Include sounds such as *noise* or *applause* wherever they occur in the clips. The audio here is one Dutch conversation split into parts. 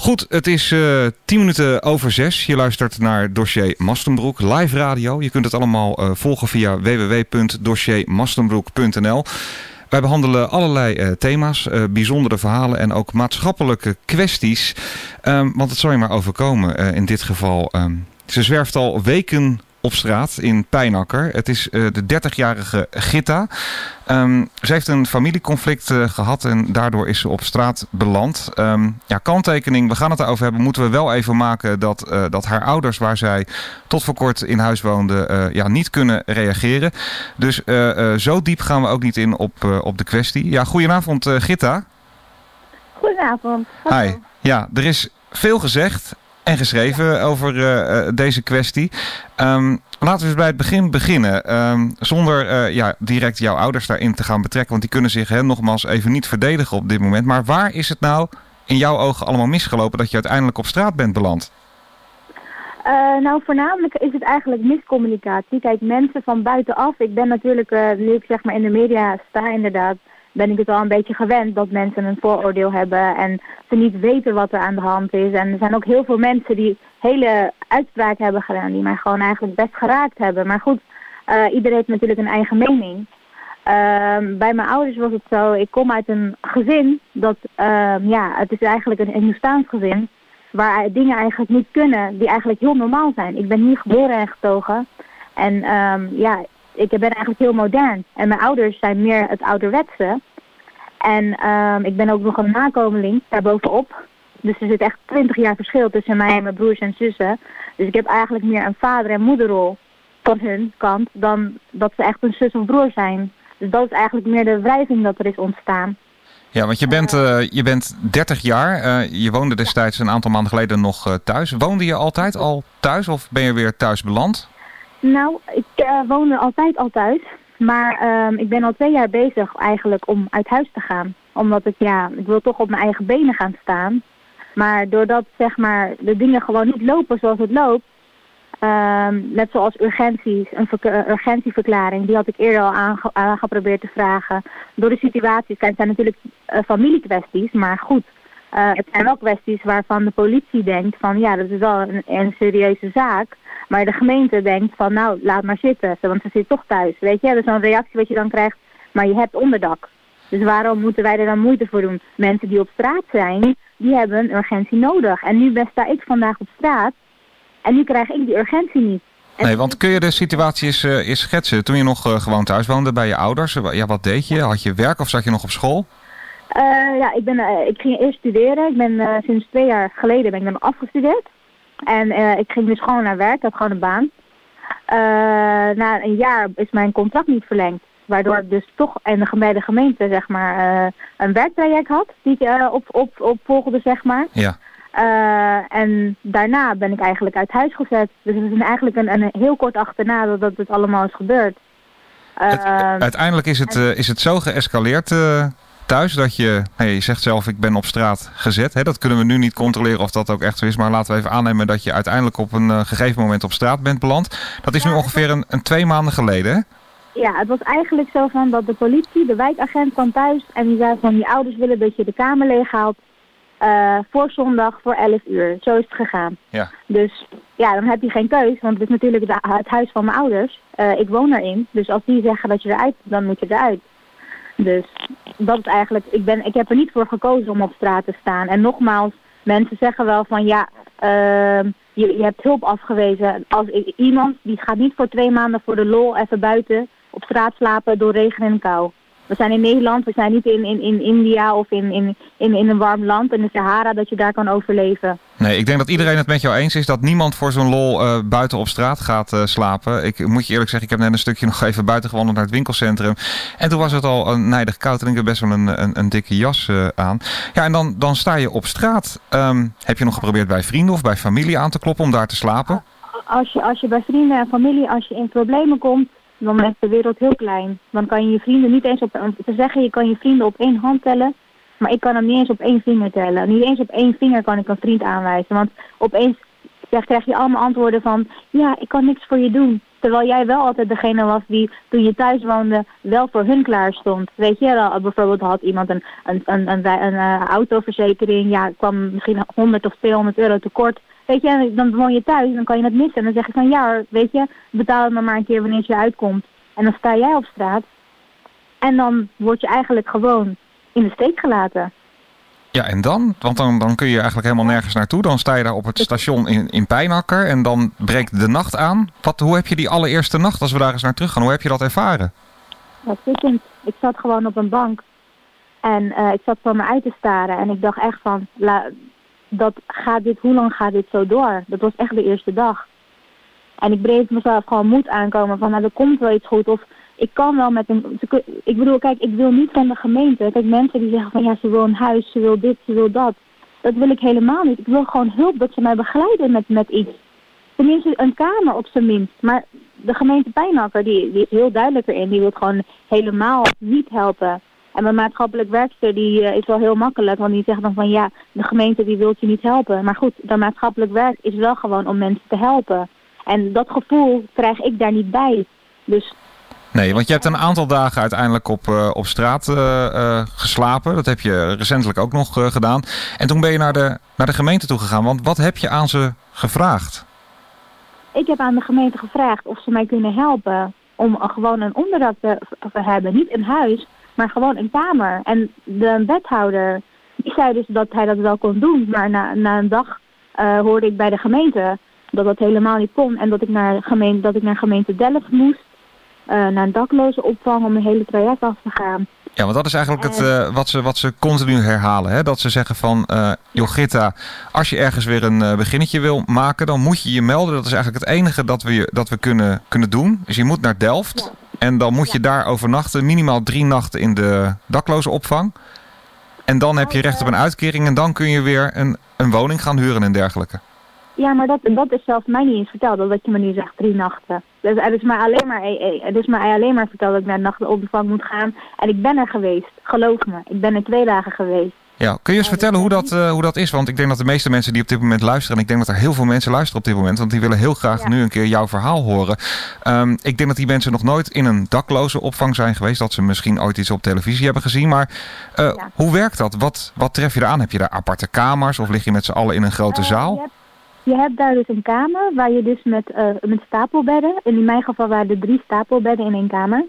Goed, het is eh, 10 minuten over 6. Je luistert naar dossier Mastenbroek, live radio. Je kunt het allemaal uh, volgen via www.dossiermastenbroek.nl. Wij behandelen allerlei uh, thema's, bijzondere verhalen en ook maatschappelijke kwesties. Um, want het zal je maar overkomen in dit geval. Um, ze zwerft al weken op straat in Pijnakker. Het is uh, de 30-jarige Gitta. Um, ze heeft een familieconflict uh, gehad en daardoor is ze op straat beland. Um, ja, kanttekening, we gaan het erover hebben, moeten we wel even maken dat, uh, dat haar ouders, waar zij tot voor kort in huis woonde, ja, niet kunnen reageren. Dus zo diep gaan we ook niet in op, op de kwestie. Ja, goedenavond Gitta. Goedenavond. Hi. Ja, er is veel gezegd en geschreven over uh, deze kwestie. Um, laten we eens bij het begin beginnen. Um, zonder uh, ja, direct jouw ouders daarin te gaan betrekken. Want die kunnen zich hè, nogmaals even niet verdedigen op dit moment. Maar waar is het nou in jouw ogen allemaal misgelopen dat je uiteindelijk op straat bent beland? Uh, nou, voornamelijk is het eigenlijk miscommunicatie. Kijk, mensen van buitenaf. Ik ben natuurlijk, nu ik zeg maar in de media sta inderdaad, ben ik het al een beetje gewend dat mensen een vooroordeel hebben en ze niet weten wat er aan de hand is. En er zijn ook heel veel mensen die hele uitspraken hebben gedaan, die mij gewoon eigenlijk best geraakt hebben. Maar goed, uh, iedereen heeft natuurlijk een eigen mening. Uh, bij mijn ouders was het zo, ik kom uit een gezin dat, uh, ja, het is eigenlijk een Hindoestaans gezin, waar dingen eigenlijk niet kunnen die eigenlijk heel normaal zijn. Ik ben hier geboren en getogen en um, ja, ik ben eigenlijk heel modern. En mijn ouders zijn meer het ouderwetse. En um, ik ben ook nog een nakomeling daarbovenop. Dus er zit echt twintig jaar verschil tussen mij en mijn broers en zussen. Dus ik heb eigenlijk meer een vader- en moederrol van hun kant dan dat ze echt een zus of broer zijn. Dus dat is eigenlijk meer de wrijving dat er is ontstaan. Ja, want je bent, uh, je bent 30 jaar. Uh, je woonde destijds een aantal maanden geleden nog uh, thuis. Woonde je altijd al thuis of ben je weer thuis beland? Nou, ik uh, woonde altijd al thuis. Maar um, ik ben al twee jaar bezig eigenlijk om uit huis te gaan. Omdat ik, ja, ik wil toch op mijn eigen benen gaan staan. Maar doordat, zeg maar, de dingen gewoon niet lopen zoals het loopt. Um, net zoals urgenties, een urgentieverklaring, die had ik eerder al aange aangeprobeerd te vragen. Door de situaties, kijk, het zijn natuurlijk uh, familiekwesties, maar goed. Uh, het zijn wel kwesties waarvan de politie denkt van ja, dat is wel een, een serieuze zaak. Maar de gemeente denkt van nou, laat maar zitten, want ze zit toch thuis. Weet je, dat is zo'n reactie wat je dan krijgt, maar je hebt onderdak. Dus waarom moeten wij er dan moeite voor doen? Mensen die op straat zijn, die hebben een urgentie nodig. En nu sta ik vandaag op straat en nu krijg ik die urgentie niet. nee, want kun je de situatie eens, uh, eens schetsen? Toen je nog uh, gewoon thuis woonde bij je ouders, ja, wat deed je? Had je werk of zat je nog op school? Uh, ja, ik, ben, ik ging eerst studeren. Ik ben sinds twee jaar geleden ben ik dan afgestudeerd. En uh, ik ging dus gewoon naar werk, ik had gewoon een baan. Uh, na een jaar is mijn contract niet verlengd. Waardoor ik dus toch de, bij de gemeente zeg maar, uh, een werktraject had die ik op, op, op volgde, zeg maar. Ja. en daarna ben ik eigenlijk uit huis gezet. Dus het is eigenlijk een, een heel kort achterna dat, dat dit allemaal is gebeurd. Het, uiteindelijk is het, is het zo geëscaleerd thuis dat je, hey, je zegt zelf ik ben op straat gezet. Hè? Dat kunnen we nu niet controleren of dat ook echt zo is. Maar laten we even aannemen dat je uiteindelijk op een uh, gegeven moment op straat bent beland. Dat is nu ongeveer een, een, twee maanden geleden hè? Ja, het was eigenlijk zo van dat de politie, de wijkagent kwam thuis en die zei van die ouders willen dat je de kamer leeghaalt uh, voor zondag voor 11 uur. Zo is het gegaan. Ja. Dus ja, dan heb je geen keus, want het is natuurlijk het, het huis van mijn ouders. Uh, ik woon erin, dus als die zeggen dat je eruit, dan moet je eruit. Dus dat is eigenlijk, ik, ben, ik heb er niet voor gekozen om op straat te staan. En nogmaals, mensen zeggen wel van ja, uh, je, je hebt hulp afgewezen. Als iemand die gaat niet voor twee maanden voor de lol even buiten op straat slapen door regen en kou. We zijn in Nederland, we zijn niet in, in, in India of in, in, in, in een warm land, in de Sahara, dat je daar kan overleven. Nee, ik denk dat iedereen het met jou eens is dat niemand voor zo'n lol uh, buiten op straat gaat uh, slapen. Ik moet je eerlijk zeggen, ik heb net een stukje nog even buiten gewandeld naar het winkelcentrum. En toen was het al een nijdig koud en ik heb best wel een, een, een dikke jas uh, aan. Ja, en dan, dan sta je op straat. Um, heb je nog geprobeerd bij vrienden of bij familie aan te kloppen om daar te slapen? Als je, als je bij vrienden en familie, als je in problemen komt, dan is de wereld heel klein. Dan kan je je vrienden niet eens op... Te zeggen, je kan je vrienden op één hand tellen. Maar ik kan hem niet eens op één vinger tellen. Niet eens op één vinger kan ik een vriend aanwijzen. Want opeens krijg je allemaal antwoorden van... Ja, ik kan niks voor je doen. Terwijl jij wel altijd degene was die toen je thuis woonde wel voor hun klaar stond. Weet je, bijvoorbeeld had iemand een, een, een, een, een uh, autoverzekering, ja, kwam misschien 100 of 200 euro tekort. Weet je, dan woon je thuis, dan kan je het missen. En dan zeg je van ja, weet je, betaal het maar, maar een keer wanneer je uitkomt. En dan sta jij op straat. En dan word je eigenlijk gewoon in de steek gelaten. Ja, en dan? Want dan, dan kun je eigenlijk helemaal nergens naartoe. Dan sta je daar op het station in, in Pijnakker en dan breekt de nacht aan. Wat, hoe heb je die allereerste nacht, als we daar eens naar terug gaan, hoe heb je dat ervaren? Zit Ik zat gewoon op een bank en uh, ik zat voor me uit te staren. En ik dacht echt van, la, dat gaat dit, hoe lang gaat dit zo door? Dat was echt de eerste dag. En ik breed mezelf gewoon moed aankomen van, nou, er komt wel iets goed. Of ik kan wel met een... Ik bedoel, kijk, ik wil niet van de gemeente. Kijk, mensen die zeggen van, ja, ze wil een huis, ze wil dit, ze wil dat. Dat wil ik helemaal niet. Ik wil gewoon hulp dat ze mij begeleiden met, met iets. Tenminste, een kamer op zijn minst. Maar de gemeente Pijnakker, die is heel duidelijk erin. Die wil gewoon helemaal niet helpen. En mijn maatschappelijk werkster die uh, is wel heel makkelijk, want die zegt dan van ja, de gemeente die wil je niet helpen. Maar goed, dat maatschappelijk werk is wel gewoon om mensen te helpen. En dat gevoel krijg ik daar niet bij. Dus... Nee, want je hebt een aantal dagen uiteindelijk op, uh, op straat uh, geslapen. Dat heb je recentelijk ook nog gedaan. En toen ben je naar de, naar de gemeente toe gegaan. Want wat heb je aan ze gevraagd? Ik heb aan de gemeente gevraagd of ze mij kunnen helpen om gewoon een onderdak te, te hebben. Niet in huis, maar gewoon een kamer. En de wethouder, die zei dus dat hij dat wel kon doen. Maar na, na een dag uh, hoorde ik bij de gemeente dat dat helemaal niet kon. En dat ik naar gemeente, dat ik naar gemeente Delft moest. Uh, naar een dakloze opvang om een hele traject af te gaan. Ja, want dat is eigenlijk het, uh, wat, ze, wat ze continu herhalen. Hè? Dat ze zeggen van, uh, Jogita, als je ergens weer een beginnetje wil maken, dan moet je je melden. Dat is eigenlijk het enige dat we, dat we kunnen, kunnen doen. Dus je moet naar Delft. Ja. En dan moet je daar overnachten, minimaal drie nachten in de dakloze opvang. En dan heb je recht op een uitkering en dan kun je weer een, een woning gaan huren en dergelijke. Ja, maar dat, dat is zelfs mij niet eens verteld, dat je me nu zegt drie nachten. Dus het is mij alleen maar, het is mij alleen maar verteld dat ik naar de nachtopvang moet gaan. En ik ben er geweest, geloof me. Ik ben er twee dagen geweest. Ja, kun je eens vertellen hoe dat, uh, hoe dat is? Want ik denk dat de meeste mensen die op dit moment luisteren... en ik denk dat er heel veel mensen luisteren op dit moment... want die willen heel graag ja. nu een keer jouw verhaal horen. Um, ik denk dat die mensen nog nooit in een dakloze opvang zijn geweest... dat ze misschien ooit iets op televisie hebben gezien. Maar uh, ja. hoe werkt dat? Wat, wat tref je eraan? Heb je daar aparte kamers of lig je met z'n allen in een grote uh, zaal? Je hebt, je hebt, daar dus een kamer waar je dus met, met stapelbedden... in mijn geval waren er drie stapelbedden in één kamer...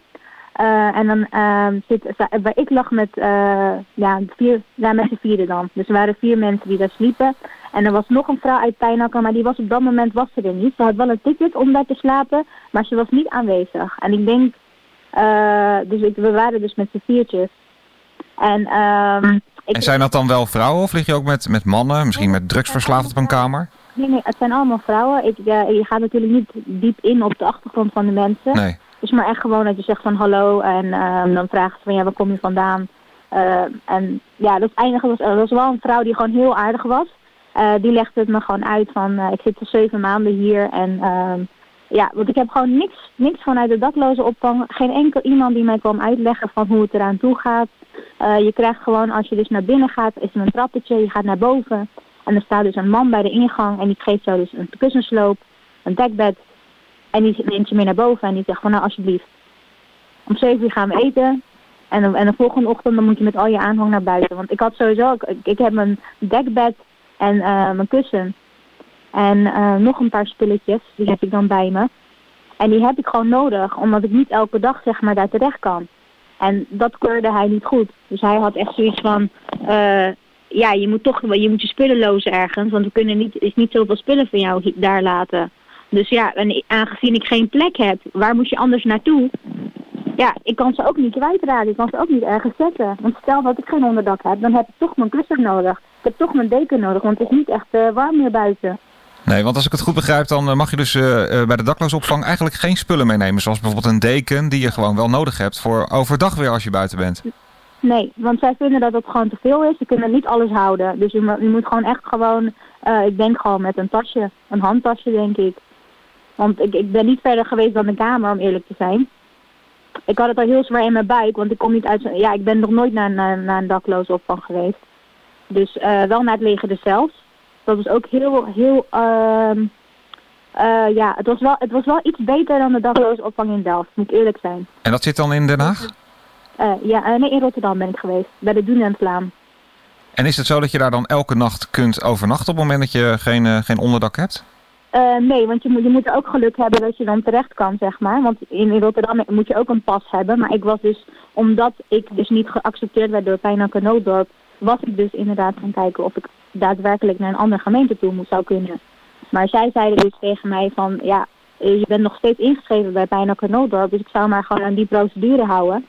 Uh, en dan uh, zit, waar ik lag met, uh, ja, vier, ja, met z'n vieren dan. Dus er waren vier mensen die daar sliepen. En er was nog een vrouw uit Pijnakker, maar die was op dat moment was ze er niet. Ze had wel een ticket om daar te slapen, maar ze was niet aanwezig. En ik denk, dus ik, we waren dus met z'n viertjes. En, ehm, ik, en zijn dat dan wel vrouwen of lig je ook met, met mannen, misschien met drugsverslaafd op een kamer? Nee, nee, het zijn allemaal vrouwen. Ik, je gaat natuurlijk niet diep in op de achtergrond van de mensen. Nee. Dus maar echt gewoon dat je zegt van hallo en uh, dan vraagt ze van ja, waar kom je vandaan? Uh, en ja, dat eindige was, was wel een vrouw die gewoon heel aardig was. Uh, die legde het me gewoon uit van ik zit al zeven maanden hier en ehm, ja, want ik heb gewoon niks, niks vanuit de dakloze opvang. Geen enkel iemand die mij kwam uitleggen van hoe het eraan toe gaat. je krijgt gewoon, als je dus naar binnen gaat, is er een trappetje, je gaat naar boven. En er staat dus een man bij de ingang en die geeft jou dus een kussensloop, een dekbed en die neemt je mee naar boven en die zegt van nou alsjeblieft. Om 7 uur gaan we eten. En, en de volgende ochtend dan moet je met al je aanhang naar buiten. Want ik had sowieso, ik, ik heb mijn dekbed en uh, mijn kussen. En uh, nog een paar spulletjes, die heb ik dan bij me. En die heb ik gewoon nodig, omdat ik niet elke dag zeg maar daar terecht kan. En dat keurde hij niet goed. Dus hij had echt zoiets van, uh, ja, je moet toch, je moet je spullen lozen ergens. Want we kunnen niet, is niet zoveel spullen van jou daar laten. Dus ja, en aangezien ik geen plek heb, waar moet je anders naartoe? Ja, ik kan ze ook niet kwijtraden. Ik kan ze ook niet ergens zetten. Want stel dat ik geen onderdak heb, dan heb ik toch mijn kussen nodig. Ik heb toch mijn deken nodig, want het is niet echt uh, warm meer buiten. Nee, want als ik het goed begrijp, dan mag je dus uh, bij de dakloosopvang eigenlijk geen spullen meenemen. Zoals bijvoorbeeld een deken die je gewoon wel nodig hebt voor overdag weer als je buiten bent. Nee, want zij vinden dat het gewoon te veel is. Ze kunnen niet alles houden. Dus je, je moet gewoon echt gewoon, uh, ik denk gewoon met een tasje, een handtasje denk ik. Want ik, ik ben niet verder geweest dan de kamer, om eerlijk te zijn. Ik had het al heel zwaar in mijn buik, want ik kom niet uit... Ja, ik ben nog nooit naar, naar, naar een dakloze opvang geweest. Dus uh, wel naar het leger zelfs. Dat was ook heel, heel... Uh, Uh, ja, het was, wel, het was wel iets beter dan de dakloze opvang in Delft, moet ik eerlijk zijn. En dat zit dan in Den Haag? Uh, ja, nee, in Rotterdam ben ik geweest, bij de Doenenslaan. En is het zo dat je daar dan elke nacht kunt overnachten op het moment dat je geen, geen onderdak hebt? Uh, nee, want je moet, je moet ook geluk hebben dat je dan terecht kan, zeg maar. Want in, Rotterdam moet je ook een pas hebben. Maar ik was dus, omdat ik dus niet geaccepteerd werd door Pijnakker Nooddorp, was ik dus inderdaad gaan kijken of ik daadwerkelijk naar een andere gemeente toe zou kunnen. Maar zij zeiden dus tegen mij van, ja, je bent nog steeds ingeschreven bij Pijnakker Nooddorp, dus ik zou maar gewoon aan die procedure houden.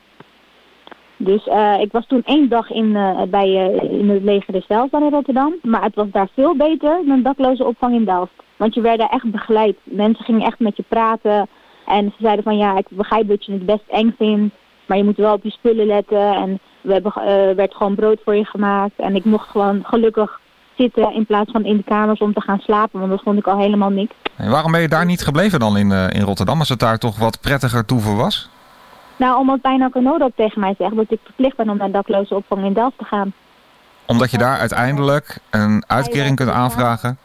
Dus uh, ik was toen één dag in, uh, bij, uh, in het leger zelf dan in Rotterdam. Maar het was daar veel beter dan dakloze opvang in Delft. Want je werd daar echt begeleid. Mensen gingen echt met je praten. En ze zeiden van ja, ik begrijp dat je het best eng vindt. Maar je moet wel op je spullen letten. En we hebben, werd gewoon brood voor je gemaakt. En ik mocht gewoon gelukkig zitten in plaats van in de kamers om te gaan slapen. Want dat vond ik al helemaal niks. En waarom ben je daar niet gebleven dan in, in Rotterdam? Als het daar toch wat prettiger toeven was? Nou, omdat bijna Canodo tegen mij zegt dat ik verplicht ben om naar dakloze opvang in Delft te gaan. Omdat je daar uiteindelijk een uitkering kunt aanvragen?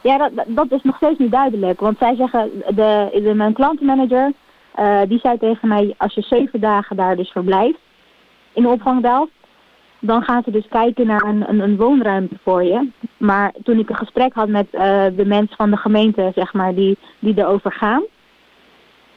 Ja, dat, dat is nog steeds niet duidelijk. Want zij zeggen, de, de, mijn klantenmanager, uh, die zei tegen mij, als je zeven dagen daar dus verblijft in de opvang Delft, dan gaan ze dus kijken naar een, een, een woonruimte voor je. Maar toen ik een gesprek had met uh, de mensen van de gemeente, zeg maar, die, die erover gaan,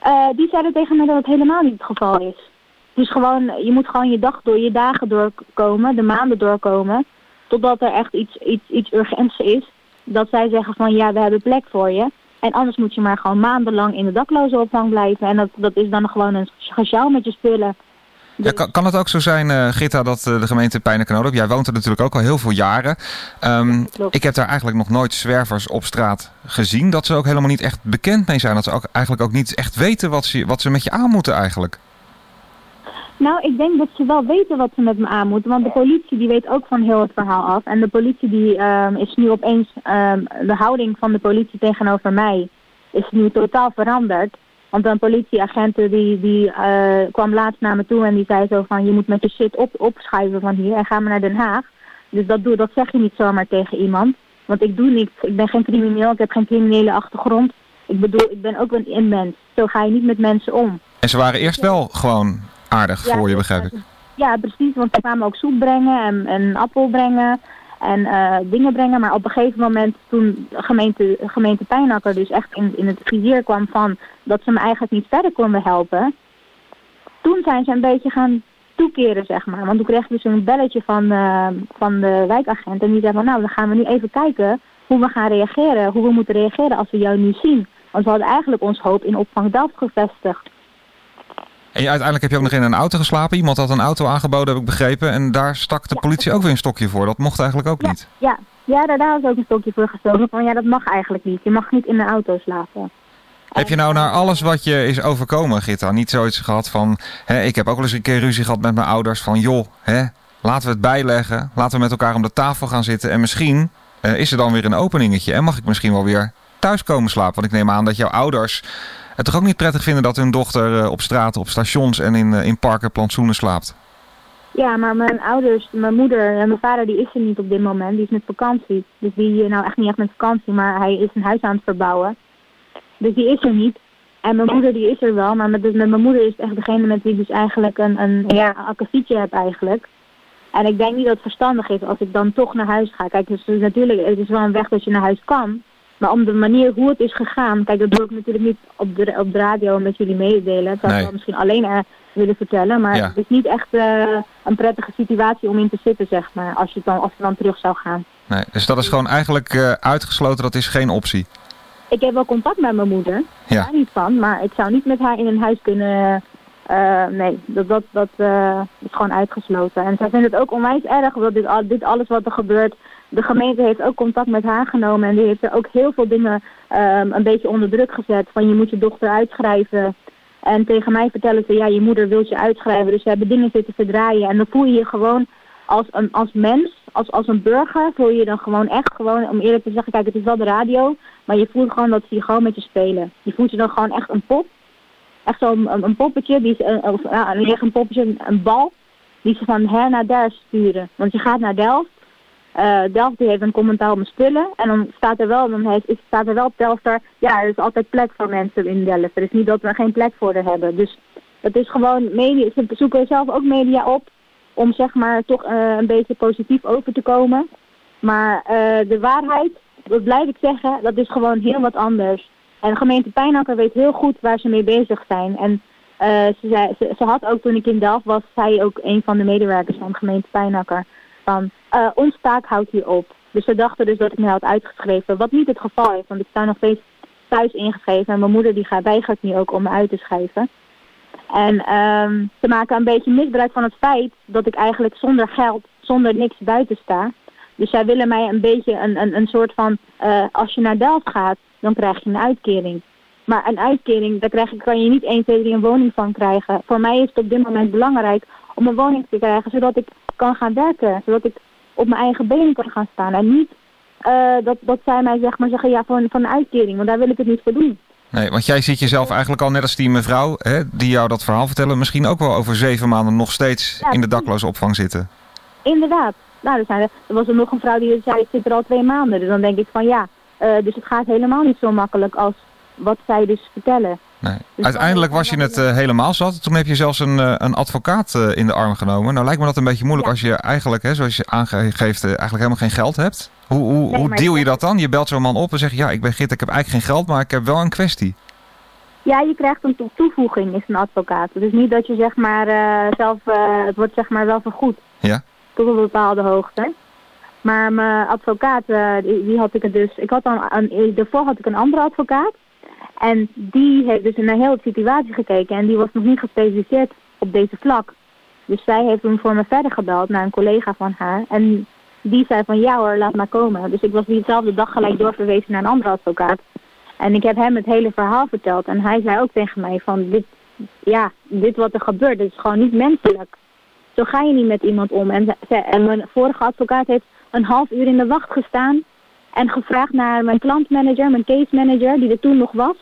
uh, die zeiden tegen mij dat het helemaal niet het geval is. Dus gewoon, je moet gewoon je dag door, je dagen doorkomen, de maanden doorkomen, totdat er echt iets, iets, iets urgents is. Dat zij zeggen van ja, we hebben plek voor je. En anders moet je maar gewoon maandenlang in de dakloze opvang blijven. En dat, dat is dan gewoon een gesjouw met je spullen. Ja, kan, kan, het ook zo zijn, uh, Gitta, dat uh, de gemeente Pijnenkanodop, jij woont er natuurlijk ook al heel veel jaren. Um, ik heb daar eigenlijk nog nooit zwervers op straat gezien. Dat ze ook helemaal niet echt bekend mee zijn. Dat ze ook eigenlijk ook niet echt weten wat ze, wat ze met je aan moeten eigenlijk. Nou, ik denk dat ze wel weten wat ze met me aan moeten. Want de politie die weet ook van heel het verhaal af. En de politie die um, is nu opeens, um, de houding van de politie tegenover mij is nu totaal veranderd. Want een politieagent die, die uh, kwam laatst naar me toe en die zei zo van... je moet met je shit op, opschuiven van hier en ga maar naar Den Haag. Dus dat, doe, dat zeg je niet zomaar tegen iemand. Want ik doe niks. Ik ben geen crimineel. Ik heb geen criminele achtergrond. Ik bedoel, ik ben ook een inmens. Zo ga je niet met mensen om. En ze waren eerst wel gewoon aardig ja, voor je, begrijp ik? Ja, precies. Want ze kwamen ook soep brengen en, en appel brengen en uh, dingen brengen. Maar op een gegeven moment toen gemeente, gemeente Pijnakker dus echt in, in het vizier kwam van dat ze me eigenlijk niet verder konden helpen. Toen zijn ze een beetje gaan toekeren, zeg maar. Want toen kreeg ik dus een belletje van, uh, van de wijkagent. En die zei van, nou, dan gaan we nu even kijken hoe we gaan reageren. Hoe we moeten reageren als we jou nu zien. Want we hadden eigenlijk ons hoop in opvang Delft gevestigd. En je, uiteindelijk heb je ook nog in een auto geslapen. Iemand had een auto aangeboden, heb ik begrepen. En daar stak de politie ook weer een stokje voor. Dat mocht eigenlijk ook ja, niet. Ja, ja daar, daar was ook een stokje voor gestoken. Van ja, dat mag eigenlijk niet. Je mag niet in een auto slapen. Heb je nou naar alles wat je is overkomen, Gitta, niet zoiets gehad van... Hè, ik heb ook wel eens een keer ruzie gehad met mijn ouders van... joh, hè, laten we het bijleggen, laten we met elkaar om de tafel gaan zitten... en misschien uh, is er dan weer een openingetje en mag ik misschien wel weer thuis komen slapen. Want ik neem aan dat jouw ouders het toch ook niet prettig vinden... dat hun dochter uh, op straat, op stations en in, uh, in parken plantsoenen slaapt. Ja, maar mijn ouders, mijn moeder en mijn vader die is er niet op dit moment. Die is met vakantie. Dus die, nou echt niet echt met vakantie, maar hij is een huis aan het verbouwen. Dus die is er niet. En mijn moeder die is er wel, maar met, met mijn moeder is het echt degene met wie ik dus eigenlijk een, een ja, akkefietje heb eigenlijk. En ik denk niet dat het verstandig is als ik dan toch naar huis ga. Kijk, dus, dus natuurlijk, het is wel een weg dat je naar huis kan. Maar om de manier hoe het is gegaan, kijk, dat doe ik natuurlijk niet op de, op de radio met jullie meedelen. Dat zou nee. ik wel misschien alleen uh, willen vertellen. Maar ja. het is niet echt uh, een prettige situatie om in te zitten, zeg maar, als je dan, als je dan terug zou gaan. Nee, dus dat is gewoon eigenlijk uh, uitgesloten, dat is geen optie? Ik heb wel contact met mijn moeder, ja. daar niet van, maar ik zou niet met haar in een huis kunnen... Nee, dat, dat, dat is gewoon uitgesloten. En zij vindt het ook onwijs erg dat dit, dit alles wat er gebeurt... De gemeente heeft ook contact met haar genomen en die heeft er ook heel veel dingen um, een beetje onder druk gezet. Van je moet je dochter uitschrijven. En tegen mij vertellen ze, ja je moeder wil je uitschrijven. Dus ze hebben dingen zitten verdraaien. En dan voel je je gewoon als, een, als mens, als, als een burger, voel je je dan gewoon echt gewoon, om eerlijk te zeggen, kijk het is wel de radio... Maar je voelt gewoon dat ze je gewoon met je spelen. Je voelt je dan gewoon echt een pop. Echt zo'n een, een, poppetje, die is, een, of, ja, een, een poppetje, een bal, die ze van her naar daar sturen. Want je gaat naar Delft, uh, Delft die heeft een commentaar op mijn spullen. En dan staat er wel, dan heeft, staat er wel Delft ja, er is altijd plek voor mensen in Delft. Het is niet dat we geen plek voor er hebben. Dus het is gewoon media, ze zoeken zelf ook media op om zeg maar toch uh, een beetje positief over te komen. Maar uh, de waarheid, dat blijf ik zeggen, dat is gewoon heel wat anders. En de gemeente Pijnakker weet heel goed waar ze mee bezig zijn. En ze, zei, ze, ze, had ook toen ik in Delft was, zei ook een van de medewerkers van de gemeente Pijnakker van uh, ons taak houdt hier op. Dus ze dachten dus dat ik me had uitgeschreven, wat niet het geval is, want ik sta nog steeds thuis ingeschreven en mijn moeder die weigert nu ook om me uit te schrijven. En um, ze maken een beetje misbruik van het feit dat ik eigenlijk zonder geld, zonder niks buiten sta. Dus zij willen mij een beetje een, een, een soort van, uh, als je naar Delft gaat, dan krijg je een uitkering. Maar een uitkering, daar krijg, kan je niet 1, 2, 3 een woning van krijgen. Voor mij is het op dit moment belangrijk om een woning te krijgen, zodat ik kan gaan werken. Zodat ik op mijn eigen benen kan gaan staan. En niet uh, dat, dat zij mij zeg maar zeggen, ja, van, van een uitkering, want daar wil ik het niet voor doen. Nee, want jij ziet jezelf eigenlijk al net als die mevrouw hè, die jou dat verhaal vertellen... misschien ook wel over zeven maanden nog steeds ja, in de dakloze opvang zitten. Inderdaad. Nou, er, zijn er, er was er nog een vrouw die zei, ik zit er al twee maanden. Dus dan denk ik van ja, uh, dus het gaat helemaal niet zo makkelijk als wat zij dus vertellen. Nee. Dus Uiteindelijk was je het uh, helemaal zat. Toen heb je zelfs een, uh, een advocaat uh, in de arm genomen. Nou lijkt me dat een beetje moeilijk ja. als je eigenlijk, hè, zoals je aangeeft, eigenlijk helemaal geen geld hebt. Hoe, hoe, nee, hoe deal je dat dan? Je belt zo'n man op en zegt, ja, ik ben Git, ik heb eigenlijk geen geld, maar ik heb wel een kwestie. Ja, je krijgt een to toevoeging, is een advocaat. Dus niet dat je zeg maar zelf, het wordt zeg maar wel vergoed. Ja. Tot een bepaalde hoogte. Maar mijn advocaat, die, die, had ik het dus, ik had dan, een, daarvoor had ik een andere advocaat. En die heeft dus naar heel de situatie gekeken en die was nog niet gespecialiseerd op deze vlak. Dus zij heeft toen voor me verder gebeld naar een collega van haar. En die zei van ja hoor, laat maar komen. Dus ik was diezelfde dag gelijk doorverwezen naar een andere advocaat. En ik heb hem het hele verhaal verteld. En hij zei ook tegen mij van dit, ja, dit wat er gebeurt, dit is gewoon niet menselijk. Zo ga je niet met iemand om. En, en mijn vorige advocaat heeft een half uur in de wacht gestaan. En gevraagd naar mijn klantmanager, mijn case manager, die er toen nog was.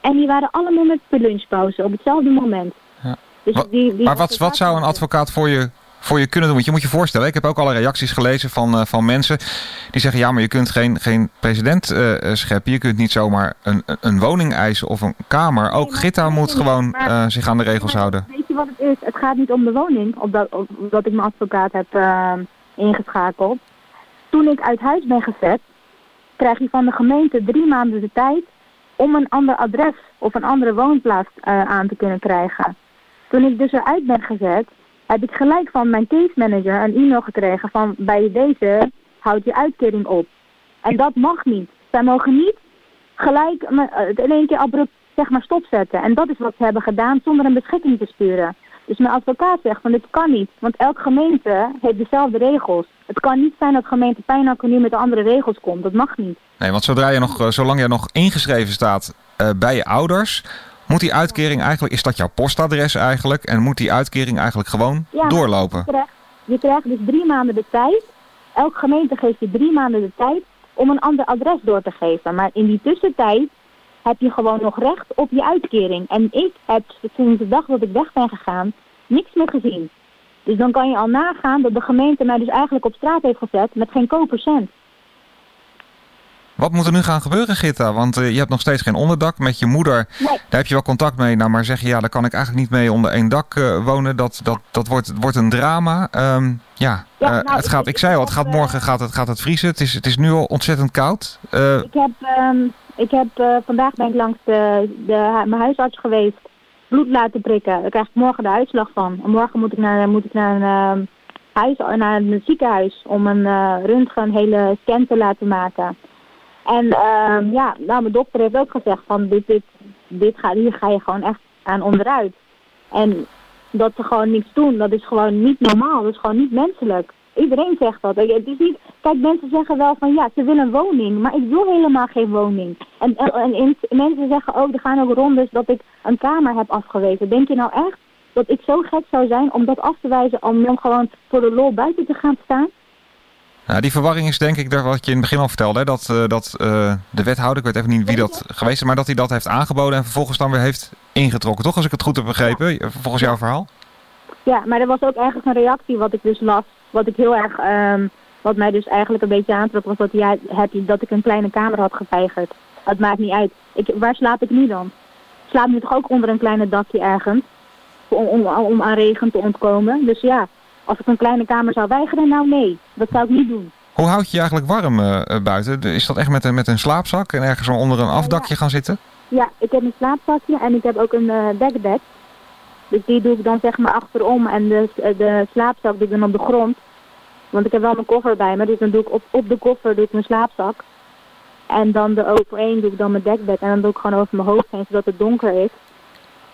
En die waren allemaal met de lunchpauze op hetzelfde moment. Ja. Dus die, die maar wat, wat zou een advocaat voor je, voor je kunnen doen? Want je moet je voorstellen, ik heb ook alle reacties gelezen van, uh, van mensen die zeggen... ja, maar je kunt geen, geen president uh, scheppen. Je kunt niet zomaar een, een woning eisen of een kamer. Ook nee, Gita moet gewoon uh, zich aan de regels maar, houden. Weet je wat het is? Het gaat niet om de woning, op dat, op, dat ik mijn advocaat heb ingeschakeld. Toen ik uit huis ben gezet, krijg je van de gemeente drie maanden de tijd om een ander adres of een andere woonplaats uh, aan te kunnen krijgen. Toen ik dus eruit ben gezet, heb ik gelijk van mijn case manager een e-mail gekregen van bij deze houd je uitkering op. En dat mag niet. Zij mogen niet gelijk het in één keer abrupt zeg maar stopzetten. En dat is wat ze hebben gedaan zonder een beschikking te sturen. Dus mijn advocaat zegt van dit kan niet, want elke gemeente heeft dezelfde regels. Het kan niet zijn dat gemeente Pijnakker nu met andere regels komt. Dat mag niet. Nee, want zodra je nog, eh, zolang je nog ingeschreven staat uh, bij je ouders, moet die uitkering eigenlijk, is dat jouw postadres eigenlijk? En moet die uitkering eigenlijk gewoon ja, doorlopen? Je krijgt, je krijgt dus drie maanden de tijd. Elke gemeente geeft je drie maanden de tijd om een ander adres door te geven. Maar in die tussentijd heb je gewoon nog recht op je uitkering. En ik heb sinds de dag dat ik weg ben gegaan niks meer gezien. Dus dan kan je al nagaan dat de gemeente mij dus eigenlijk op straat heeft gezet met geen kopercent. Wat moet er nu gaan gebeuren, Gitta? Want uh, je hebt nog steeds geen onderdak. Met je moeder, nee. daar heb je wel contact mee. Nou, maar zeg je, ja, daar kan ik eigenlijk niet mee onder één dak uh, wonen. Dat, dat, dat wordt, wordt een drama. Um, ja, ja uh, nou, het gaat, ik, ik zei al, het gaat morgen gaat het, gaat het vriezen. Het is, het is nu al ontzettend koud. ik heb, um, ik heb vandaag ben ik langs de, de, mijn huisarts geweest. Bloed laten prikken. Daar krijg ik morgen de uitslag van. En morgen moet ik naar, moet ik naar een, huis, naar een ziekenhuis om een röntgen, hele scan te laten maken. En uh, ja, nou, mijn dokter heeft ook gezegd van dit, dit, dit ga, hier ga je gewoon echt aan onderuit. En dat ze gewoon niets doen, dat is gewoon niet normaal. Dat is gewoon niet menselijk. Iedereen zegt dat. Het is niet, kijk, mensen zeggen wel van ja, ze willen een woning, maar ik wil helemaal geen woning. En, en, en mensen zeggen ook, er gaan ook rondes dat ik een kamer heb afgewezen. Denk je nou echt dat ik zo gek zou zijn om dat af te wijzen, om gewoon voor de lol buiten te gaan staan? Nou, die verwarring is denk ik, wat je in het begin al vertelde, hè, dat, uh, dat uh, de wethouder, ik weet even niet wie dat geweest is, maar dat hij dat heeft aangeboden en vervolgens dan weer heeft ingetrokken, toch? Als ik het goed heb begrepen, ja. volgens jouw verhaal? Ja, maar er was ook ergens een reactie wat ik dus las, wat ik heel erg um, Wat mij dus eigenlijk een beetje aantrok was dat, hij, dat ik een kleine kamer had geweigerd. Het maakt niet uit. Ik, waar slaap ik nu dan? Slaap nu toch ook onder een kleine dakje ergens? Om, om, om aan regen te ontkomen. Dus ja, als ik een kleine kamer zou weigeren, nou nee. Dat zou ik niet doen. Hoe houd je je eigenlijk warm uh, buiten? Is dat echt met een, met een slaapzak en ergens onder een afdakje gaan zitten? Ja, ik heb een slaapzakje en ik heb ook een uh, dekbed. Dus die doe ik dan zeg maar achterom en de, de slaapzak doe ik dan op de grond. Want ik heb wel mijn koffer bij me, dus dan doe ik op, op de koffer doe ik mijn slaapzak. En dan de overheen doe ik dan mijn dekbed en dan doe ik gewoon over mijn hoofd heen zodat het donker is.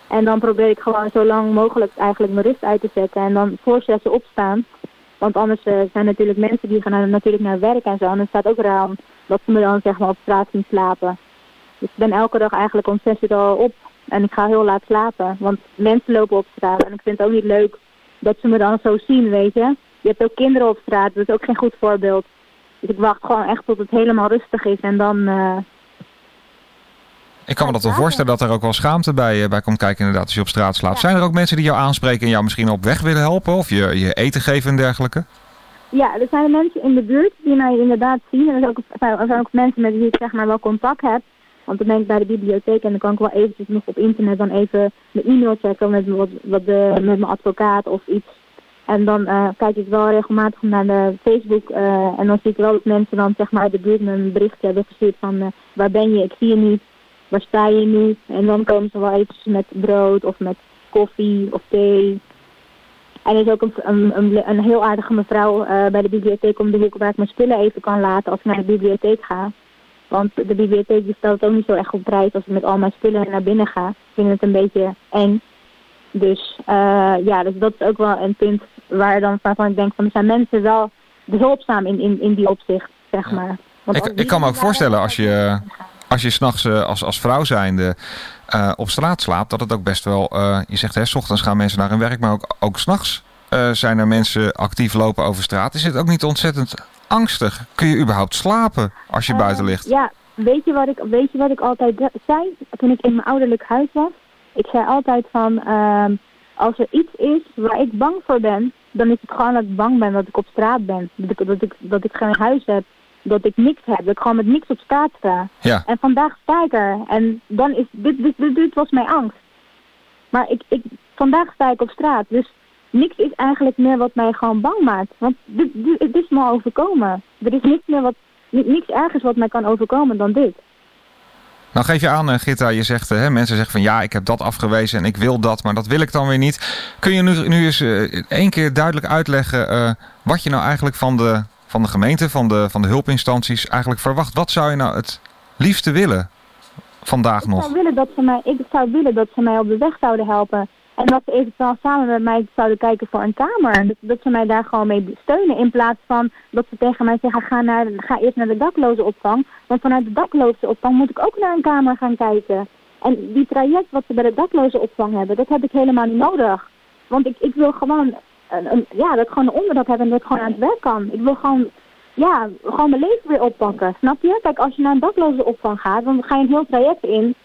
En dan probeer ik gewoon zo lang mogelijk eigenlijk mijn rust uit te zetten en dan voor ze opstaan. Want anders uh, zijn natuurlijk mensen die gaan natuurlijk naar werk en zo. En het staat ook raar dat ze me dan zeg maar op straat zien slapen. Dus ik ben elke dag eigenlijk om zes uur al op. En ik ga heel laat slapen. Want mensen lopen op straat. En ik vind het ook niet leuk dat ze me dan zo zien, weet je. Je hebt ook kinderen op straat. Dat is ook geen goed voorbeeld. Dus ik wacht gewoon echt tot het helemaal rustig is. En dan... Uh, ik kan me dat wel voorstellen dat er ook wel schaamte bij, eh, bij komt kijken inderdaad als je op straat slaapt. Zijn er ook mensen die jou aanspreken en jou misschien op weg willen helpen? Of je, je eten geven en dergelijke? Ja, er zijn mensen in de buurt die mij inderdaad zien. En er zijn ook, er zijn ook mensen met wie ik zeg maar wel contact heb. Want dan ben ik bij de bibliotheek en dan kan ik wel eventjes nog op internet dan even mijn e-mail checken met, wat, wat de, met mijn advocaat of iets. En dan uh, kijk ik wel regelmatig naar de Facebook uh, en dan zie ik wel dat mensen dan zeg maar uit de buurt me een berichtje hebben gestuurd van uh, waar ben je, ik zie je niet, waar sta je nu? En dan komen ze wel eventjes met brood of met koffie of thee. En er is ook een, een, een heel aardige mevrouw bij de bibliotheek om de hoek waar ik mijn spullen even kan laten als ik naar de bibliotheek ga. Want de bibliotheek die stelt ook niet zo echt op prijs als ik met al mijn spullen naar binnen ga. Ik vind het een beetje eng. Dus uh, ja, dus dat is ook wel een punt waar dan waarvan ik denk van er zijn mensen wel behulpzaam in, in, in die opzicht, zeg maar. Want ik, ik kan me ook voorstellen als je, als je s'nachts uh, als, als vrouw zijnde uh, op straat slaapt, dat het ook best wel, uh, je zegt hè, s ochtends gaan mensen naar hun werk, maar ook, ook s'nachts zijn er mensen actief lopen over straat. Is het ook niet ontzettend angstig. Kun je überhaupt slapen als je buiten ligt? Ja, weet je, wat ik, weet je wat ik altijd zei toen ik in mijn ouderlijk huis was? Ik zei altijd van, uh, als er iets is waar ik bang voor ben, dan is het gewoon dat ik bang ben dat ik op straat ben. Dat ik, dat ik, dat ik geen huis heb, dat ik niks heb, dat ik gewoon met niks op straat sta. Ja. En vandaag sta ik er en dan is, dit, dit, dit, dit was mijn angst. Maar ik, ik, vandaag sta ik op straat, dus niks is eigenlijk meer wat mij gewoon bang maakt. Want dit, dit, is me overkomen. Er is niks meer wat, niks ergens wat mij kan overkomen dan dit. Nou geef je aan, uh, Gitta, je zegt, uh, mensen zeggen van ja, ik heb dat afgewezen en ik wil dat, maar dat wil ik dan weer niet. Kun je nu, nu eens uh, één keer duidelijk uitleggen wat je nou eigenlijk van de, van de gemeente, van de, van de hulpinstanties eigenlijk verwacht? Wat zou je nou het liefste willen vandaag nog? Ik zou, willen dat ze mij, ik zou willen dat ze mij op de weg zouden helpen. En dat ze eventueel samen met mij zouden kijken voor een kamer. Dat, dat, ze mij daar gewoon mee steunen. In plaats van dat ze tegen mij zeggen, ga, naar, ga eerst naar de daklozenopvang. Want vanuit de daklozenopvang moet ik ook naar een kamer gaan kijken. En die traject wat ze bij de daklozenopvang hebben, dat heb ik helemaal niet nodig. Want ik, ik wil gewoon, ja, dat ik gewoon een onderdak heb en dat ik gewoon aan het werk kan. Ik wil gewoon, ja, gewoon mijn leven weer oppakken. Snap je? Kijk, als je naar een daklozenopvang gaat, dan ga je een heel traject in.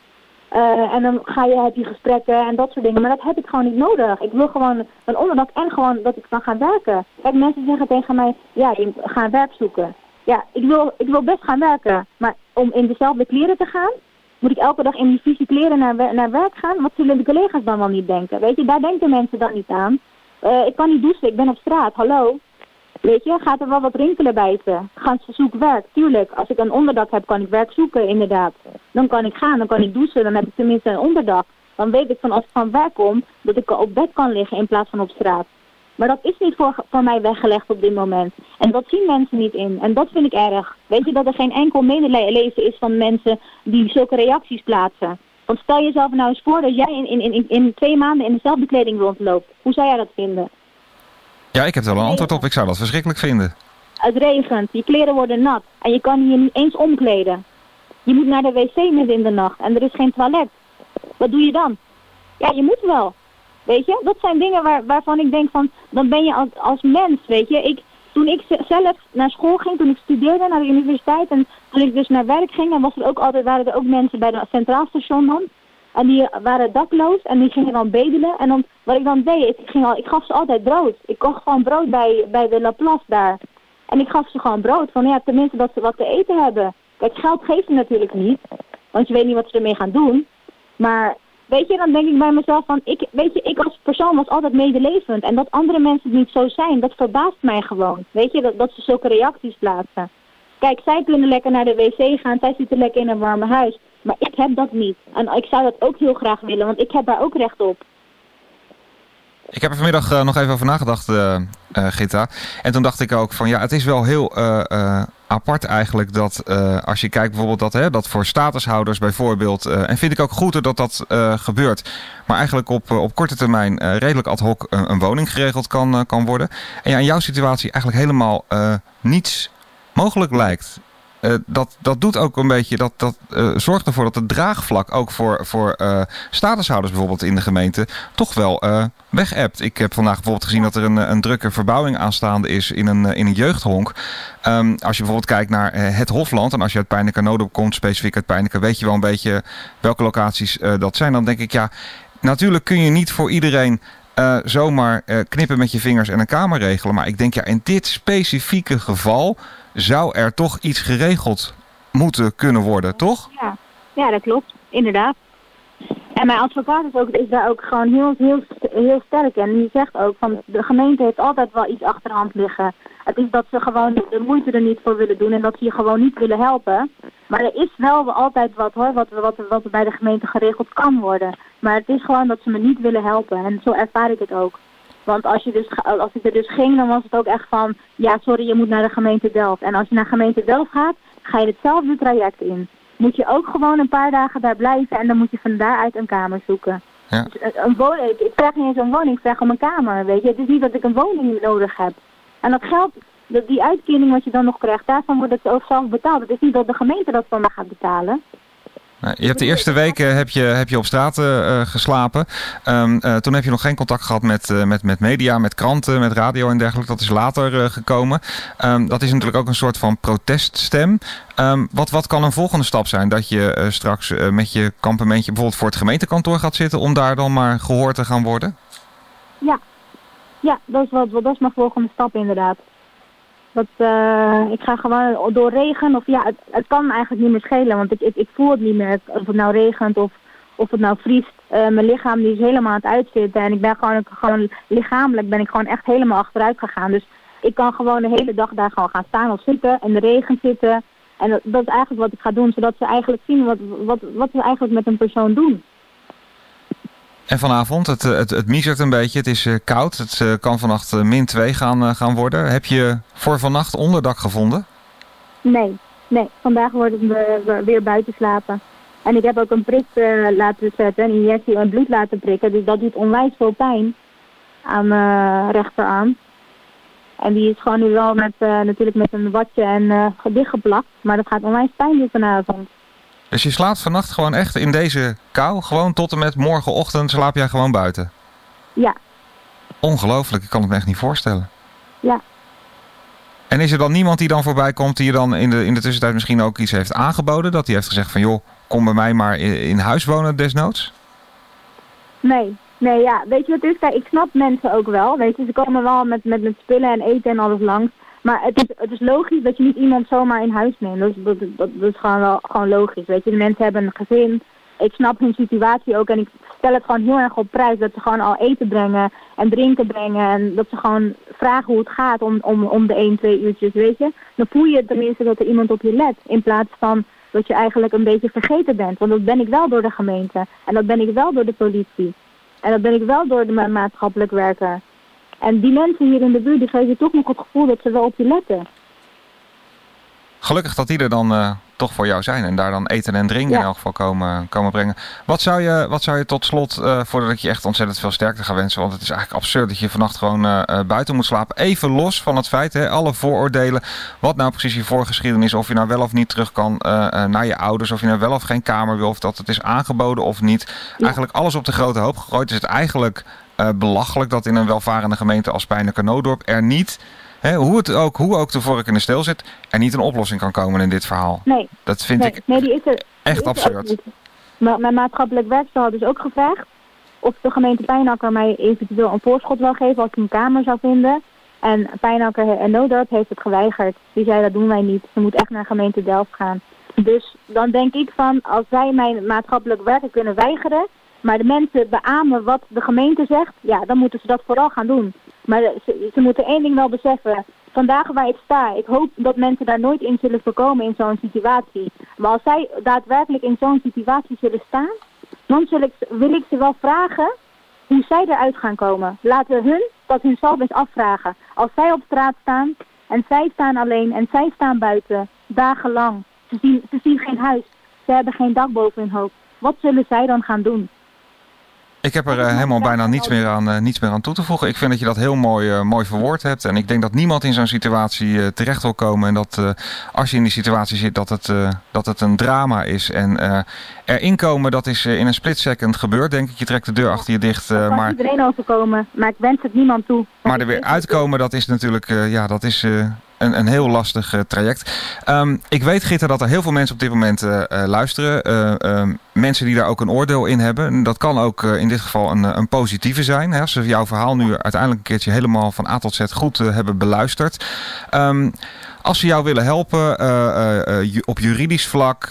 Uh, en dan ga je, heb je gesprekken en dat soort dingen. Maar dat heb ik gewoon niet nodig. Ik wil gewoon een onderdak en gewoon dat ik kan gaan werken. Kijk, mensen zeggen tegen mij, ja, je gaat werk zoeken. Ja, ik wil, ik wil best gaan werken. Maar om in dezelfde kleren te gaan, moet ik elke dag in die vieze kleren naar, naar werk gaan? Wat zullen de collega's dan wel niet denken? Weet je, daar denken mensen dan niet aan. Uh, ik kan niet douchen, ik ben op straat, hallo. Weet je, gaat er wel wat rinkelen bij ze. Gaan ze zoeken werk, tuurlijk. Als ik een onderdak heb, kan ik werk zoeken, inderdaad. Dan kan ik gaan, dan kan ik douchen, dan heb ik tenminste een onderdak. Dan weet ik van als ik van werk kom, dat ik op bed kan liggen in plaats van op straat. Maar dat is niet voor, voor mij weggelegd op dit moment. En dat zien mensen niet in. En dat vind ik erg. Weet je dat er geen enkel medeleven is van mensen die zulke reacties plaatsen. Want stel jezelf nou eens voor dat jij in, in, in, in twee maanden in dezelfde kleding rondloopt. Hoe zou jij dat vinden? Ja, ik heb er wel een antwoord op. Ik zou dat verschrikkelijk vinden. Het regent, je kleren worden nat en je kan je niet eens omkleden. Je moet naar de wc midden in de nacht en er is geen toilet. Wat doe je dan? Ja, je moet wel. Weet je, dat zijn dingen waar, waarvan ik denk van, dan ben je als, als mens, weet je. Ik, toen ik zelf naar school ging, toen ik studeerde naar de universiteit en toen ik dus naar werk ging, dan was er ook altijd, waren er ook mensen bij de Centraal Station dan. En die waren dakloos en die gingen dan bedelen. En dan, wat ik dan deed, ik, ging al, ik gaf ze altijd brood. Ik kocht gewoon brood bij, bij de Laplace daar. En ik gaf ze gewoon brood. Van ja, tenminste dat ze wat te eten hebben. Kijk, geld geeft ze natuurlijk niet. Want je weet niet wat ze ermee gaan doen. Maar weet je, dan denk ik bij mezelf van, ik, weet je, ik als persoon was altijd medelevend. En dat andere mensen niet zo zijn, dat verbaast mij gewoon. Weet je, dat, dat ze zulke reacties plaatsen. Kijk, zij kunnen lekker naar de wc gaan, zij zitten lekker in een warme huis. Maar ik heb dat niet. En ik zou dat ook heel graag willen, want ik heb daar ook recht op. Ik heb er vanmiddag uh, nog even over nagedacht, uh, Gita. En toen dacht ik ook van ja, het is wel heel apart eigenlijk dat als je kijkt bijvoorbeeld dat, hè, dat voor statushouders bijvoorbeeld, en vind ik ook goed dat dat gebeurt, maar eigenlijk op, op korte termijn redelijk ad hoc een woning geregeld kan, kan worden. En ja, in jouw situatie eigenlijk helemaal niets mogelijk lijkt. Uh, dat, dat doet ook een beetje, dat, dat uh, zorgt ervoor dat het draagvlak ook voor, voor uh, statushouders bijvoorbeeld in de gemeente toch wel weg hebt. Ik heb vandaag bijvoorbeeld gezien dat er een, een drukke verbouwing aanstaande is in een, in een jeugdhonk. Um, als je bijvoorbeeld kijkt naar het Hofland en als je uit Pijneke komt, specifiek uit Pijneke, weet je wel een beetje welke locaties dat zijn. Dan denk ik ja, natuurlijk kun je niet voor iedereen zomaar knippen met je vingers en een kamer regelen. Maar ik denk ja, in dit specifieke geval zou er toch iets geregeld moeten kunnen worden, toch? Ja, ja dat klopt. Inderdaad. En mijn advocaat is, ook, is daar ook gewoon heel, heel, heel sterk. En die zegt ook van de gemeente heeft altijd wel iets achterhand liggen. Het is dat ze gewoon de moeite er niet voor willen doen en dat ze je gewoon niet willen helpen. Maar er is wel altijd wat hoor, wat, wat, wat bij de gemeente geregeld kan worden. Maar het is gewoon dat ze me niet willen helpen en zo ervaar ik het ook. Want als, je dus, als ik er dus ging, dan was het ook echt van... Ja, sorry, je moet naar de gemeente Delft. En als je naar gemeente Delft gaat, ga je hetzelfde traject in. Moet je ook gewoon een paar dagen daar blijven en dan moet je van daaruit een kamer zoeken. Ja. Dus een, woning, ik vraag niet eens een woning, ik vraag om een kamer, weet je. Het is niet dat ik een woning nodig heb. En dat geld, die uitkering wat je dan nog krijgt, daarvan wordt het ook zelf betaald. Het is niet dat de gemeente dat voor me gaat betalen. Nou, je hebt de eerste weken heb je, heb je op straat uh, geslapen. Um, uh, toen heb je nog geen contact gehad met, uh, met, met media, met kranten, met radio en dergelijke. Dat is later gekomen. Um, dat is natuurlijk ook een soort van proteststem. Um, wat, wat kan een volgende stap zijn? Dat je straks met je kampementje bijvoorbeeld voor het gemeentekantoor gaat zitten... om daar dan maar gehoord te gaan worden? Ja, ja dat, is wat, dat is mijn volgende stap inderdaad. Dat, uh, ik ga gewoon door regen of ja, het, kan eigenlijk niet meer schelen, want ik, ik, ik, voel het niet meer of het nou regent of, of het nou vriest. Uh, mijn lichaam die is helemaal aan het uitzitten en ik ben gewoon, gewoon lichamelijk ben ik gewoon echt helemaal achteruit gegaan. Dus ik kan gewoon de hele dag daar gewoon gaan staan of zitten, in de regen zitten. En dat, dat is eigenlijk wat ik ga doen, zodat ze eigenlijk zien wat, wat, wat we eigenlijk met een persoon doen. En vanavond, het, het, het miezert een beetje, het is uh, koud. Het uh, kan vannacht min 2 gaan, gaan worden. Heb je voor vannacht onderdak gevonden? Nee, nee. Vandaag wordt het weer buiten slapen. En ik heb ook een prik laten zetten, een injectie en bloed laten prikken. Dus dat doet onwijs veel pijn aan mijn rechterarm. En die is gewoon nu wel met, natuurlijk met een watje en dichtgeplakt. Maar dat gaat onwijs pijn doen vanavond. Dus je slaapt vannacht gewoon echt in deze kou, gewoon tot en met morgenochtend slaap jij gewoon buiten? Ja. Ongelooflijk, ik kan het me echt niet voorstellen. Ja. En is er dan niemand die dan voorbij komt die je dan in de, in de tussentijd misschien ook iets heeft aangeboden? Dat hij heeft gezegd van joh, kom bij mij maar in, in huis wonen desnoods? Nee, nee ja, weet je wat is? Kijk, ik snap mensen ook wel. Weet je, ze komen wel met, met, met spullen en eten en alles langs. Maar het is, het is logisch dat je niet iemand zomaar in huis neemt. Dat, dat, dat, dat is gewoon, wel, gewoon logisch. Weet je, de mensen hebben een gezin. Ik snap hun situatie ook en ik stel het gewoon heel erg op prijs dat ze gewoon al eten brengen en drinken brengen. En dat ze gewoon vragen hoe het gaat om, om, om de 1, 2 uurtjes, weet je. Dan voel je tenminste dat er iemand op je let. In plaats van dat je eigenlijk een beetje vergeten bent. Want dat ben ik wel door de gemeente. En dat ben ik wel door de politie. En dat ben ik wel door de maatschappelijk werker. En die mensen hier in de buurt, die geven toch nog het gevoel dat ze wel op je letten. Gelukkig dat die er dan uh, toch voor jou zijn en daar dan eten en drinken in elk geval komen, komen brengen. Wat zou je, wat zou je tot slot, uh, voordat ik je echt ontzettend veel sterkte ga wensen, want het is eigenlijk absurd dat je vannacht gewoon uh, buiten moet slapen. Even los van het feit, hè, alle vooroordelen, wat nou precies je voorgeschiedenis, of je nou wel of niet terug kan naar je ouders, of je nou wel of geen kamer wil, of dat het is aangeboden of niet. Eigenlijk alles op de grote hoop gegooid. Is het eigenlijk uh, belachelijk dat in een welvarende gemeente als Pijneke-Noodorp er niet, hè, hoe, het ook, hoe ook de vork in de steel zit, er niet een oplossing kan komen in dit verhaal. Nee. Dat vind nee, ik nee, die is er, echt absurd. Maar mijn maatschappelijk werkstel had dus ook gevraagd of de gemeente Pijnakker mij eventueel een voorschot wil geven als ik een kamer zou vinden. En Pijnakker en Noodorp heeft het geweigerd. Die zei dat doen wij niet. Ze moet echt naar gemeente Delft gaan. Dus dan denk ik van, als wij mijn maatschappelijk werken kunnen weigeren, maar de mensen beamen wat de gemeente zegt, ja, dan moeten ze dat vooral gaan doen. Maar ze, ze moeten één ding wel beseffen. Vandaag waar ik sta, ik hoop dat mensen daar nooit in zullen voorkomen in zo'n situatie. Maar als zij daadwerkelijk in zo'n situatie zullen staan, dan zul ik, wil ik ze wel vragen hoe zij eruit gaan komen. Laten hun dat hun zelf eens afvragen. Als zij op straat staan en zij staan alleen en zij staan buiten, dagenlang. Ze zien, ze zien geen huis, ze hebben geen dak boven hun hoofd. Wat zullen zij dan gaan doen? Ik heb er uh, helemaal bijna niets meer, aan, uh, niets meer aan toe te voegen. Ik vind dat je dat heel mooi, uh, mooi verwoord hebt. En ik denk dat niemand in zo'n situatie terecht wil komen. En dat als je in die situatie zit, dat het, dat het een drama is. En erin komen, dat is in een split second gebeurd. Denk ik, je trekt de deur achter je dicht. Uh, maar iedereen overkomen, maar ik wens het niemand toe. Maar er weer *laughs* uitkomen, dat is natuurlijk, ja, dat is een, een heel lastig uh, traject. Um, ik weet, Gitter, dat er heel veel mensen op dit moment uh, luisteren. Uh, mensen die daar ook een oordeel in hebben. Dat kan ook in dit geval een, een positieve zijn. Hè, als ze jouw verhaal nu uiteindelijk een keertje helemaal van A tot Z goed hebben beluisterd. Um, als ze jou willen helpen uh, uh, op juridisch vlak,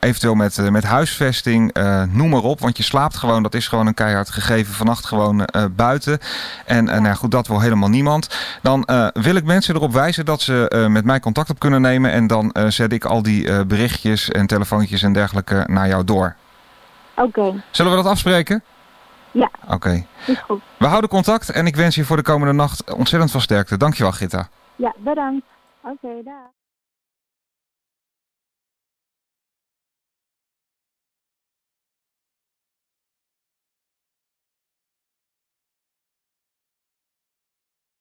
eventueel met, met huisvesting, noem maar op. Want je slaapt gewoon, dat is gewoon een keihard gegeven vannacht gewoon buiten. En nou goed, dat wil helemaal niemand. Dan wil ik mensen erop wijzen dat ze met mij contact op kunnen nemen. En dan zet ik al die berichtjes en telefoontjes en dergelijke naar jou door. Oké. Okay. Zullen we dat afspreken? Ja. Oké. Okay. We houden contact en ik wens je voor de komende nacht ontzettend veel sterkte. Dankjewel, Gitta. Ja, bedankt. Oké, okay, daar.